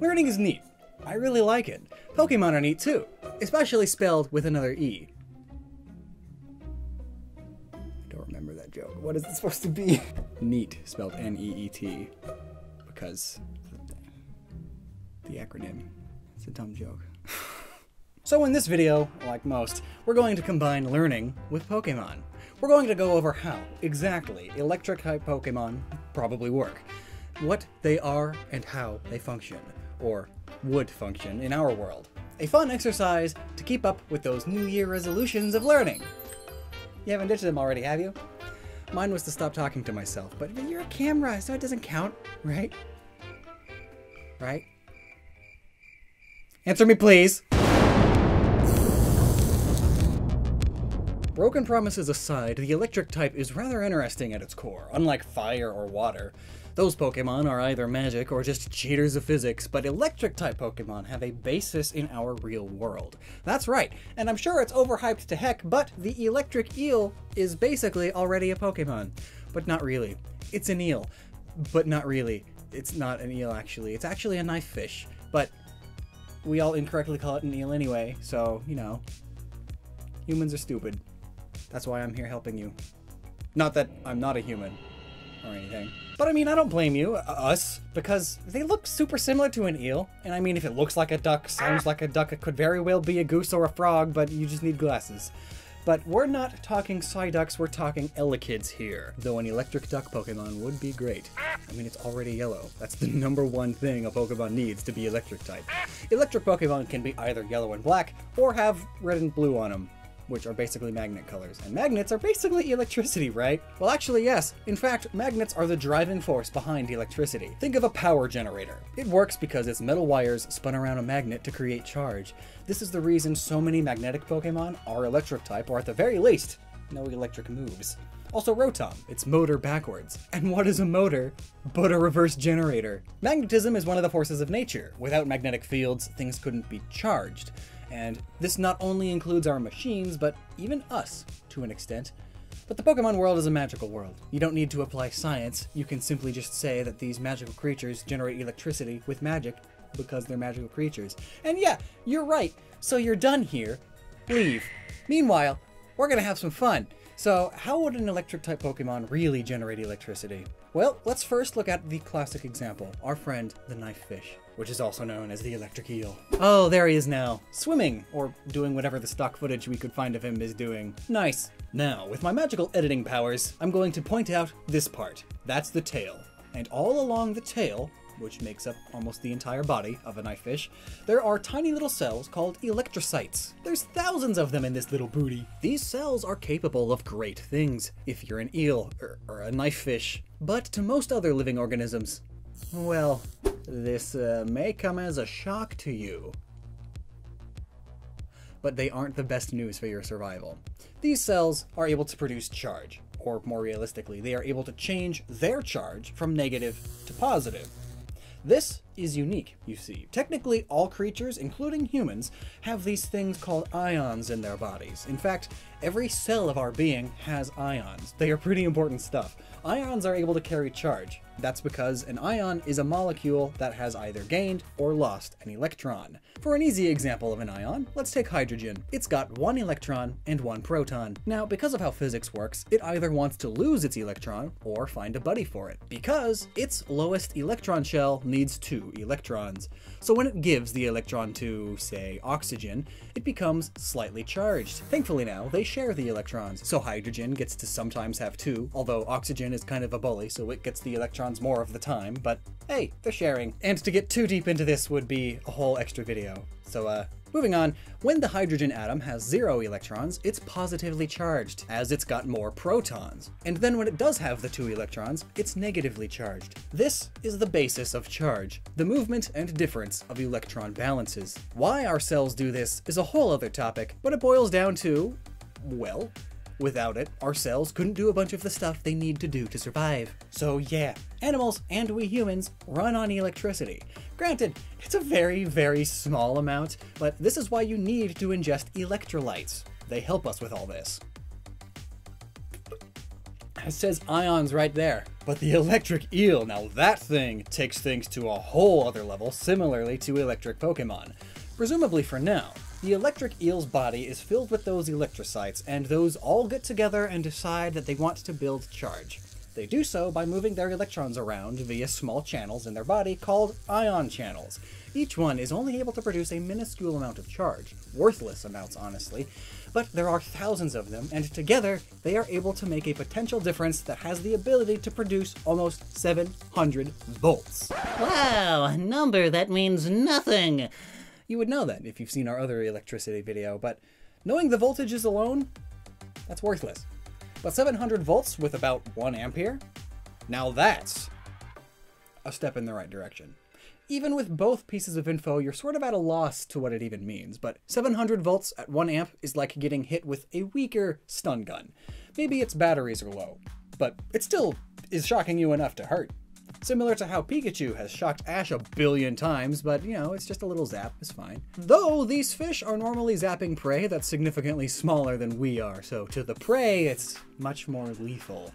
Learning is neat. I really like it. Pokemon are neat too, especially spelled with another E. I don't remember that joke. What is it supposed to be? Neat, spelled N E E T, because the acronym. It's a dumb joke. so in this video, like most, we're going to combine learning with Pokemon. We're going to go over how, exactly, electric type Pokemon probably work, what they are and how they function, or would function in our world. A fun exercise to keep up with those New Year resolutions of learning. You haven't ditched them already, have you? Mine was to stop talking to myself, but you're a camera, so it doesn't count, right? Right? Answer me, please! Broken promises aside, the electric type is rather interesting at its core, unlike fire or water. Those Pokemon are either magic or just cheaters of physics, but electric type Pokemon have a basis in our real world. That's right, and I'm sure it's overhyped to heck, but the electric eel is basically already a Pokemon. But not really. It's an eel, but not really. It's not an eel actually. It's actually a knife fish, but we all incorrectly call it an eel anyway, so, you know. Humans are stupid. That's why I'm here helping you. Not that I'm not a human or anything. But I mean, I don't blame you, uh, us, because they look super similar to an eel. And I mean, if it looks like a duck, sounds like a duck, it could very well be a goose or a frog, but you just need glasses. But we're not talking Psyducks, we're talking Elekid's here. Though an electric duck Pokemon would be great. I mean, it's already yellow. That's the number one thing a Pokemon needs to be electric type. Electric Pokemon can be either yellow and black, or have red and blue on them which are basically magnet colors. And magnets are basically electricity, right? Well, actually, yes. In fact, magnets are the driving force behind electricity. Think of a power generator. It works because its metal wires spun around a magnet to create charge. This is the reason so many magnetic Pokemon are electric type, or at the very least, know electric moves. Also Rotom, it's motor backwards. And what is a motor but a reverse generator? Magnetism is one of the forces of nature. Without magnetic fields, things couldn't be charged. And this not only includes our machines, but even us, to an extent. But the Pokemon world is a magical world. You don't need to apply science, you can simply just say that these magical creatures generate electricity with magic because they're magical creatures. And yeah, you're right, so you're done here. Leave. Meanwhile, we're gonna have some fun. So, how would an electric type Pokemon really generate electricity? Well, let's first look at the classic example, our friend the knife fish, which is also known as the electric eel. Oh, there he is now, swimming, or doing whatever the stock footage we could find of him is doing. Nice. Now, with my magical editing powers, I'm going to point out this part. That's the tail. And all along the tail, which makes up almost the entire body of a knife fish, there are tiny little cells called electrocytes. There's thousands of them in this little booty. These cells are capable of great things, if you're an eel or, or a knife fish. But to most other living organisms, well, this uh, may come as a shock to you. But they aren't the best news for your survival. These cells are able to produce charge, or more realistically, they are able to change their charge from negative to positive. This is unique, you see. Technically, all creatures, including humans, have these things called ions in their bodies. In fact, every cell of our being has ions. They are pretty important stuff. Ions are able to carry charge. That's because an ion is a molecule that has either gained or lost an electron. For an easy example of an ion, let's take hydrogen. It's got one electron and one proton. Now, because of how physics works, it either wants to lose its electron or find a buddy for it, because its lowest electron shell needs two electrons. So when it gives the electron to, say, oxygen, it becomes slightly charged. Thankfully now, they share the electrons, so hydrogen gets to sometimes have two, although oxygen is kind of a bully, so it gets the electrons more of the time, but hey, they're sharing. And to get too deep into this would be a whole extra video. So, uh, Moving on, when the hydrogen atom has zero electrons, it's positively charged, as it's got more protons. And then when it does have the two electrons, it's negatively charged. This is the basis of charge, the movement and difference of electron balances. Why our cells do this is a whole other topic, but it boils down to, well, Without it, our cells couldn't do a bunch of the stuff they need to do to survive. So yeah, animals and we humans run on electricity. Granted, it's a very, very small amount, but this is why you need to ingest electrolytes. They help us with all this. it says ions right there. But the electric eel, now that thing takes things to a whole other level, similarly to electric Pokemon. Presumably for now. The electric eel's body is filled with those electrocytes, and those all get together and decide that they want to build charge. They do so by moving their electrons around via small channels in their body called ion channels. Each one is only able to produce a minuscule amount of charge, worthless amounts honestly, but there are thousands of them, and together they are able to make a potential difference that has the ability to produce almost 700 volts. Wow, a number that means nothing. You would know that if you've seen our other electricity video, but knowing the voltages alone, that's worthless. But 700 volts with about 1 ampere? Now that's a step in the right direction. Even with both pieces of info, you're sort of at a loss to what it even means, but 700 volts at 1 amp is like getting hit with a weaker stun gun. Maybe its batteries are low, but it still is shocking you enough to hurt. Similar to how Pikachu has shocked Ash a billion times, but you know, it's just a little zap, it's fine. Though these fish are normally zapping prey that's significantly smaller than we are, so to the prey, it's much more lethal.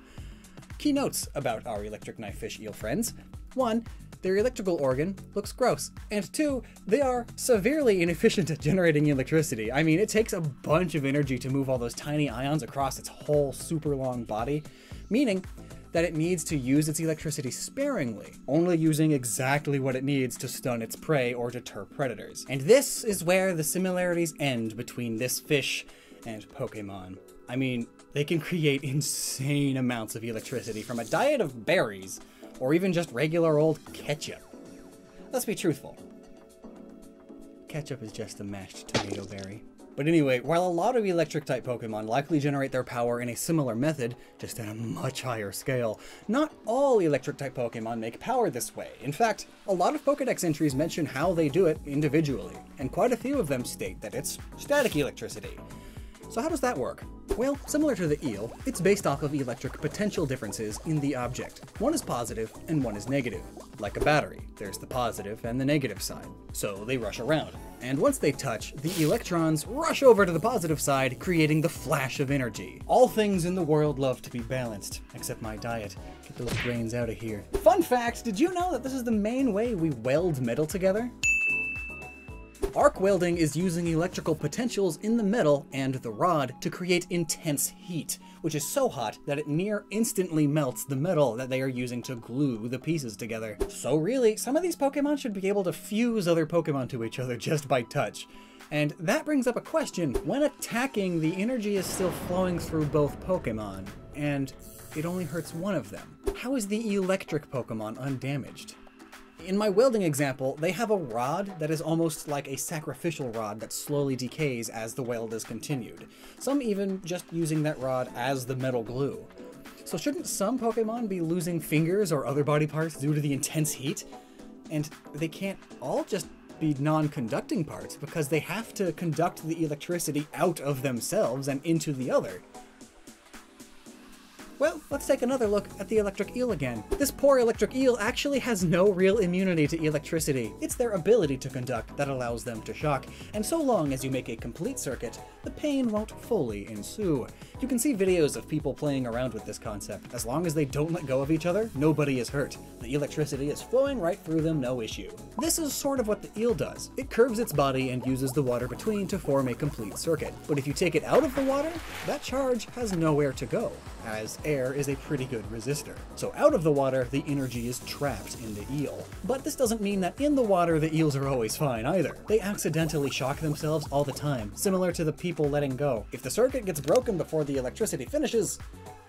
Key notes about our electric knife fish eel friends. One, their electrical organ looks gross. And two, they are severely inefficient at generating electricity. I mean, it takes a bunch of energy to move all those tiny ions across its whole super long body, meaning that it needs to use its electricity sparingly, only using exactly what it needs to stun its prey or deter predators. And this is where the similarities end between this fish and Pokemon. I mean, they can create insane amounts of electricity from a diet of berries, or even just regular old ketchup. Let's be truthful. Ketchup is just a mashed tomato berry. But anyway, while a lot of electric type Pokemon likely generate their power in a similar method, just at a much higher scale, not all electric type Pokemon make power this way. In fact, a lot of Pokedex entries mention how they do it individually, and quite a few of them state that it's static electricity. So how does that work? Well, similar to the eel, it's based off of electric potential differences in the object. One is positive and one is negative. Like a battery, there's the positive and the negative side. So they rush around. And once they touch, the electrons rush over to the positive side, creating the flash of energy. All things in the world love to be balanced, except my diet. Get those brains out of here. Fun fact, did you know that this is the main way we weld metal together? Arc welding is using electrical potentials in the metal and the rod to create intense heat, which is so hot that it near instantly melts the metal that they are using to glue the pieces together. So really, some of these Pokemon should be able to fuse other Pokemon to each other just by touch. And that brings up a question. When attacking, the energy is still flowing through both Pokemon, and it only hurts one of them. How is the electric Pokemon undamaged? In my welding example, they have a rod that is almost like a sacrificial rod that slowly decays as the weld is continued. Some even just using that rod as the metal glue. So shouldn't some Pokemon be losing fingers or other body parts due to the intense heat? And they can't all just be non-conducting parts because they have to conduct the electricity out of themselves and into the other. Well, let's take another look at the electric eel again. This poor electric eel actually has no real immunity to electricity. It's their ability to conduct that allows them to shock, and so long as you make a complete circuit, the pain won't fully ensue. You can see videos of people playing around with this concept. As long as they don't let go of each other, nobody is hurt. The electricity is flowing right through them, no issue. This is sort of what the eel does. It curves its body and uses the water between to form a complete circuit. But if you take it out of the water, that charge has nowhere to go, as air is a pretty good resistor. So out of the water, the energy is trapped in the eel. But this doesn't mean that in the water the eels are always fine either. They accidentally shock themselves all the time, similar to the people letting go. If the circuit gets broken before the electricity finishes,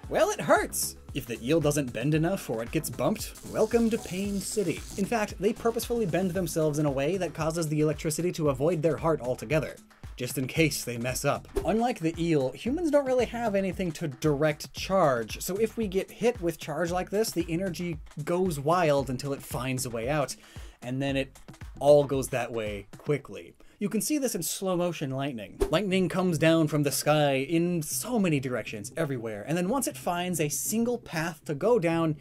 well, it hurts! If the eel doesn't bend enough or it gets bumped, welcome to Pain City. In fact, they purposefully bend themselves in a way that causes the electricity to avoid their heart altogether just in case they mess up. Unlike the eel, humans don't really have anything to direct charge, so if we get hit with charge like this, the energy goes wild until it finds a way out, and then it all goes that way quickly. You can see this in slow motion lightning. Lightning comes down from the sky in so many directions, everywhere, and then once it finds a single path to go down,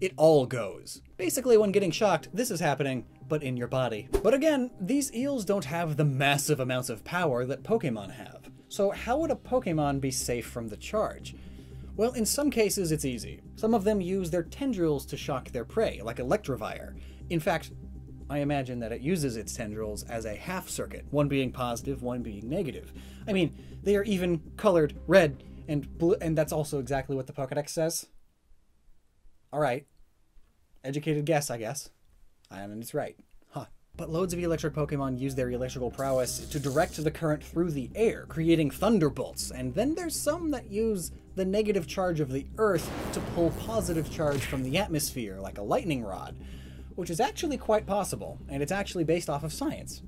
it all goes. Basically, when getting shocked, this is happening, but in your body. But again, these eels don't have the massive amounts of power that Pokemon have. So how would a Pokemon be safe from the charge? Well, in some cases it's easy. Some of them use their tendrils to shock their prey, like Electivire. In fact, I imagine that it uses its tendrils as a half circuit, one being positive, one being negative. I mean, they are even colored red and blue, and that's also exactly what the Pokedex says. All right. Educated guess, I guess. And it's right. Huh. But loads of electric Pokemon use their electrical prowess to direct the current through the air, creating thunderbolts, and then there's some that use the negative charge of the Earth to pull positive charge from the atmosphere, like a lightning rod, which is actually quite possible, and it's actually based off of science.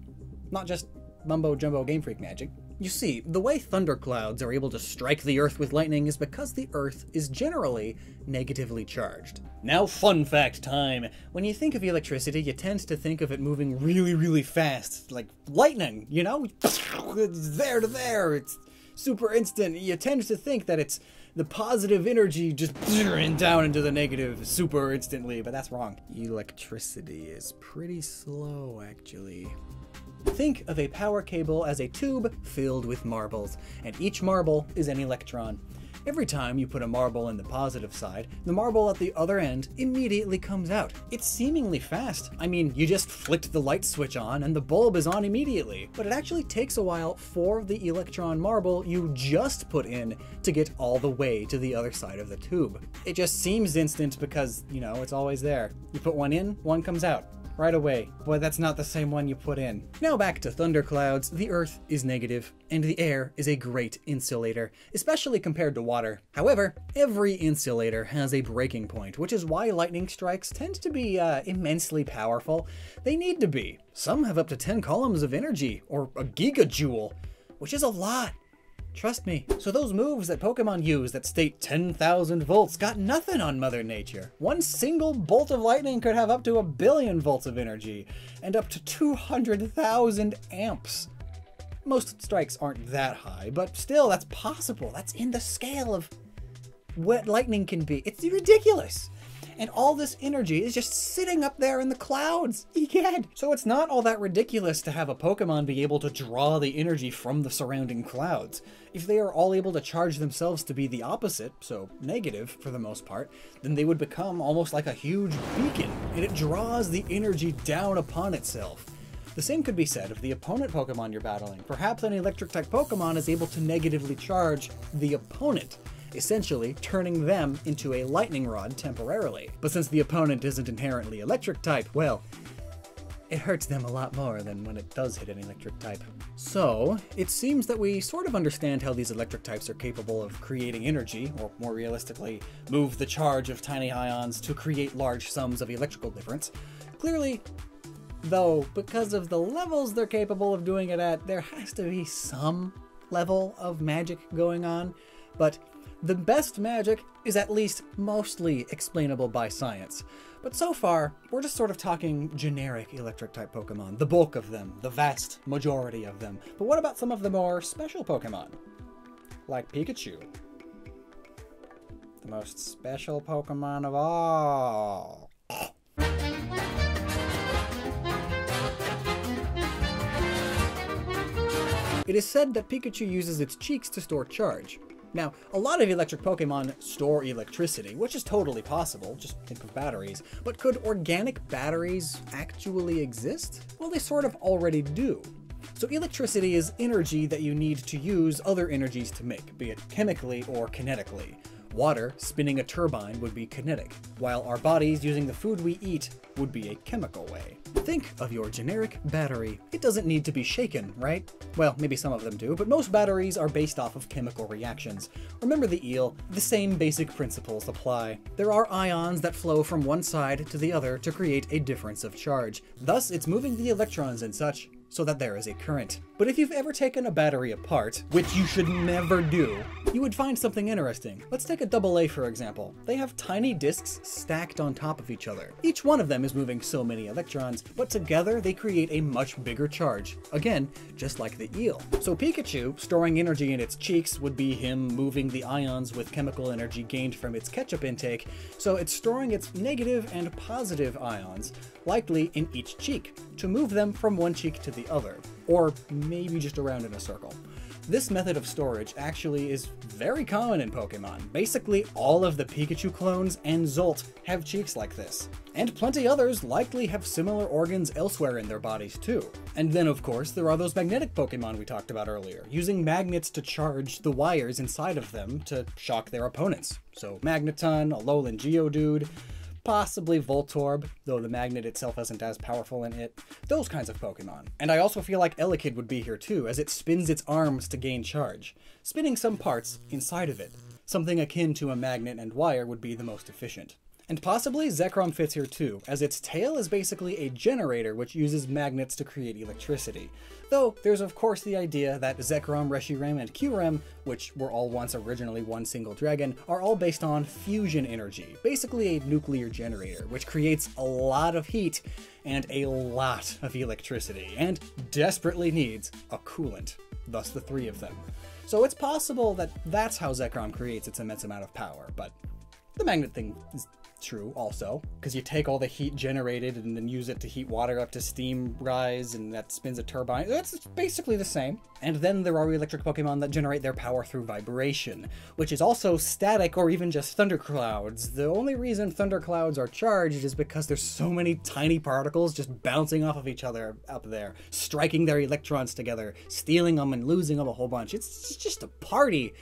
Not just mumbo jumbo Game Freak magic. You see, the way thunderclouds are able to strike the Earth with lightning is because the Earth is generally negatively charged. Now, fun fact time! When you think of electricity, you tend to think of it moving really, really fast, like lightning, you know? It's there to there, it's super instant. You tend to think that it's the positive energy just down into the negative super instantly, but that's wrong. Electricity is pretty slow, actually. Think of a power cable as a tube filled with marbles, and each marble is an electron. Every time you put a marble in the positive side, the marble at the other end immediately comes out. It's seemingly fast. I mean, you just flicked the light switch on and the bulb is on immediately. But it actually takes a while for the electron marble you just put in to get all the way to the other side of the tube. It just seems instant because, you know, it's always there. You put one in, one comes out right away. Boy, that's not the same one you put in. Now back to thunderclouds. The Earth is negative, and the air is a great insulator, especially compared to water. However, every insulator has a breaking point, which is why lightning strikes tend to be uh, immensely powerful. They need to be. Some have up to 10 coulombs of energy, or a gigajoule, which is a lot. Trust me. So those moves that Pokemon use that state 10,000 volts got nothing on Mother Nature. One single bolt of lightning could have up to a billion volts of energy, and up to 200,000 amps. Most strikes aren't that high, but still, that's possible. That's in the scale of what lightning can be. It's ridiculous and all this energy is just sitting up there in the clouds. Egad! So it's not all that ridiculous to have a Pokemon be able to draw the energy from the surrounding clouds. If they are all able to charge themselves to be the opposite, so negative for the most part, then they would become almost like a huge beacon, and it draws the energy down upon itself. The same could be said of the opponent Pokemon you're battling. Perhaps an electric type Pokemon is able to negatively charge the opponent, essentially turning them into a lightning rod temporarily. But since the opponent isn't inherently electric type, well, it hurts them a lot more than when it does hit an electric type. So, it seems that we sort of understand how these electric types are capable of creating energy, or more realistically, move the charge of tiny ions to create large sums of electrical difference. Clearly, though, because of the levels they're capable of doing it at, there has to be some level of magic going on. But the best magic is at least mostly explainable by science. But so far, we're just sort of talking generic electric type Pokemon, the bulk of them, the vast majority of them. But what about some of the more special Pokemon? Like Pikachu. The most special Pokemon of all. It is said that Pikachu uses its cheeks to store charge. Now, a lot of electric Pokemon store electricity, which is totally possible, just think of batteries, but could organic batteries actually exist? Well, they sort of already do. So electricity is energy that you need to use other energies to make, be it chemically or kinetically. Water, spinning a turbine, would be kinetic, while our bodies using the food we eat would be a chemical way. Think of your generic battery. It doesn't need to be shaken, right? Well, maybe some of them do, but most batteries are based off of chemical reactions. Remember the eel, the same basic principles apply. There are ions that flow from one side to the other to create a difference of charge. Thus, it's moving the electrons and such so that there is a current. But if you've ever taken a battery apart, which you should never do, you would find something interesting. Let's take a AA for example. They have tiny disks stacked on top of each other. Each one of them is moving so many electrons, but together they create a much bigger charge. Again, just like the eel. So Pikachu, storing energy in its cheeks, would be him moving the ions with chemical energy gained from its ketchup intake, so it's storing its negative and positive ions, likely in each cheek, to move them from one cheek to the other, or maybe just around in a circle. This method of storage actually is very common in Pokemon. Basically, all of the Pikachu clones and Zolt have cheeks like this. And plenty others likely have similar organs elsewhere in their bodies too. And then of course, there are those magnetic Pokemon we talked about earlier, using magnets to charge the wires inside of them to shock their opponents. So Magneton, Alolan Geodude, possibly Voltorb, though the magnet itself isn't as powerful in it. Those kinds of Pokemon. And I also feel like Elekid would be here too, as it spins its arms to gain charge, spinning some parts inside of it. Something akin to a magnet and wire would be the most efficient. And possibly Zekrom fits here too, as its tail is basically a generator which uses magnets to create electricity. Though there's of course the idea that Zekrom, Reshiram, and Kyurem, which were all once originally one single dragon, are all based on fusion energy, basically a nuclear generator, which creates a lot of heat and a lot of electricity, and desperately needs a coolant, thus the three of them. So it's possible that that's how Zekrom creates its immense amount of power, but the magnet thing is true also, because you take all the heat generated and then use it to heat water up to steam rise, and that spins a turbine. That's basically the same. And then there are electric Pokemon that generate their power through vibration, which is also static or even just thunderclouds. The only reason thunderclouds are charged is because there's so many tiny particles just bouncing off of each other up there, striking their electrons together, stealing them and losing them a whole bunch. It's just a party.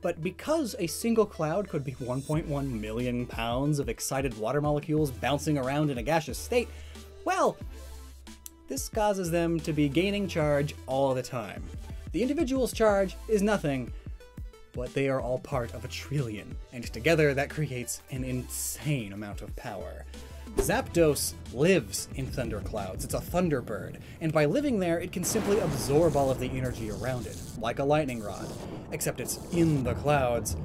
But because a single cloud could be 1.1 million pounds of excited water molecules bouncing around in a gaseous state, well, this causes them to be gaining charge all the time. The individual's charge is nothing, but they are all part of a trillion, and together that creates an insane amount of power. Zapdos lives in thunderclouds. It's a thunderbird, and by living there, it can simply absorb all of the energy around it, like a lightning rod. Except it's in the clouds,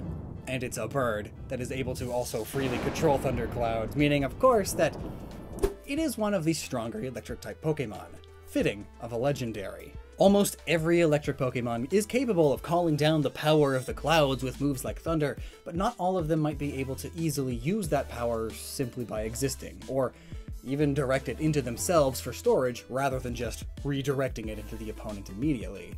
and it's a bird that is able to also freely control thunderclouds, meaning, of course, that it is one of the stronger electric type Pokemon, fitting of a legendary. Almost every electric Pokemon is capable of calling down the power of the clouds with moves like Thunder, but not all of them might be able to easily use that power simply by existing, or even direct it into themselves for storage rather than just redirecting it into the opponent immediately.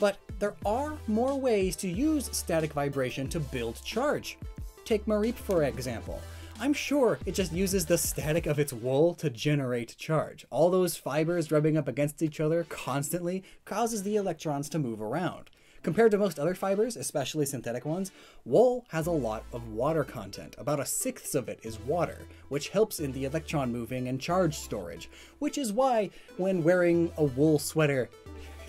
But there are more ways to use static vibration to build charge. Take Mareep for example. I'm sure it just uses the static of its wool to generate charge. All those fibers rubbing up against each other constantly causes the electrons to move around. Compared to most other fibers, especially synthetic ones, wool has a lot of water content. About a sixth of it is water, which helps in the electron moving and charge storage, which is why when wearing a wool sweater,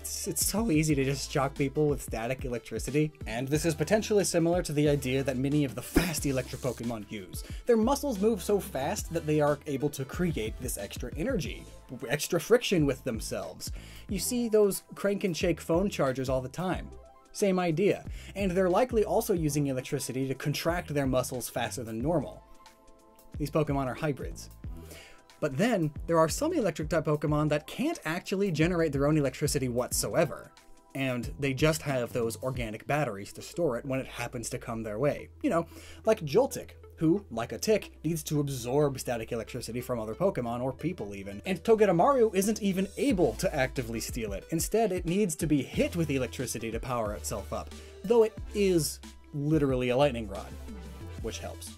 it's, it's so easy to just shock people with static electricity. And this is potentially similar to the idea that many of the fast electric Pokemon use. Their muscles move so fast that they are able to create this extra energy, extra friction with themselves. You see those crank and shake phone chargers all the time. Same idea. And they're likely also using electricity to contract their muscles faster than normal. These Pokemon are hybrids. But then, there are some electric type Pokemon that can't actually generate their own electricity whatsoever. And they just have those organic batteries to store it when it happens to come their way. You know, like Joltik, who, like a tick, needs to absorb static electricity from other Pokemon or people even. And Togedemaru isn't even able to actively steal it. Instead, it needs to be hit with electricity to power itself up, though it is literally a lightning rod, which helps.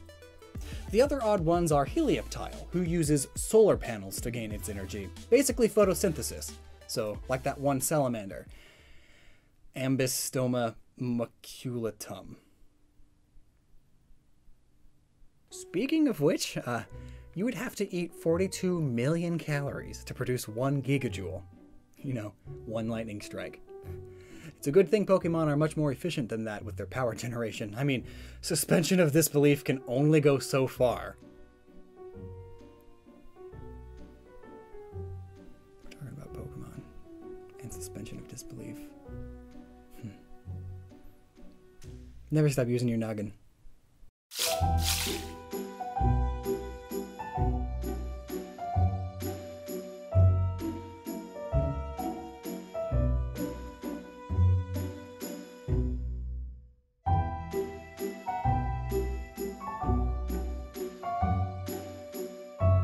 The other odd ones are Helioptile, who uses solar panels to gain its energy, basically photosynthesis. So, like that one salamander. Ambystoma maculatum. Speaking of which, uh, you would have to eat 42 million calories to produce one gigajoule. You know, one lightning strike. It's a good thing Pokemon are much more efficient than that with their power generation. I mean, suspension of disbelief can only go so far. We're talking about Pokemon and suspension of disbelief. Hmm. Never stop using your noggin.